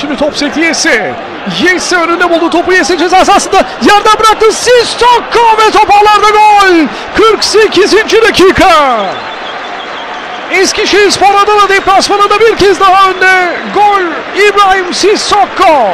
Şimdi top sekti Yesi. Yesi önünde buldu topu Yesi ceza sahasında yerden bıraktı Sissoko ve top gol. 48. dakika. Eskişehir Spor Adana deplasmanında bir kez daha önde. Gol İbrahim Sissoko.